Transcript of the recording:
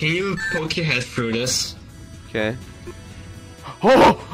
Can you poke your head through this? Okay. Oh!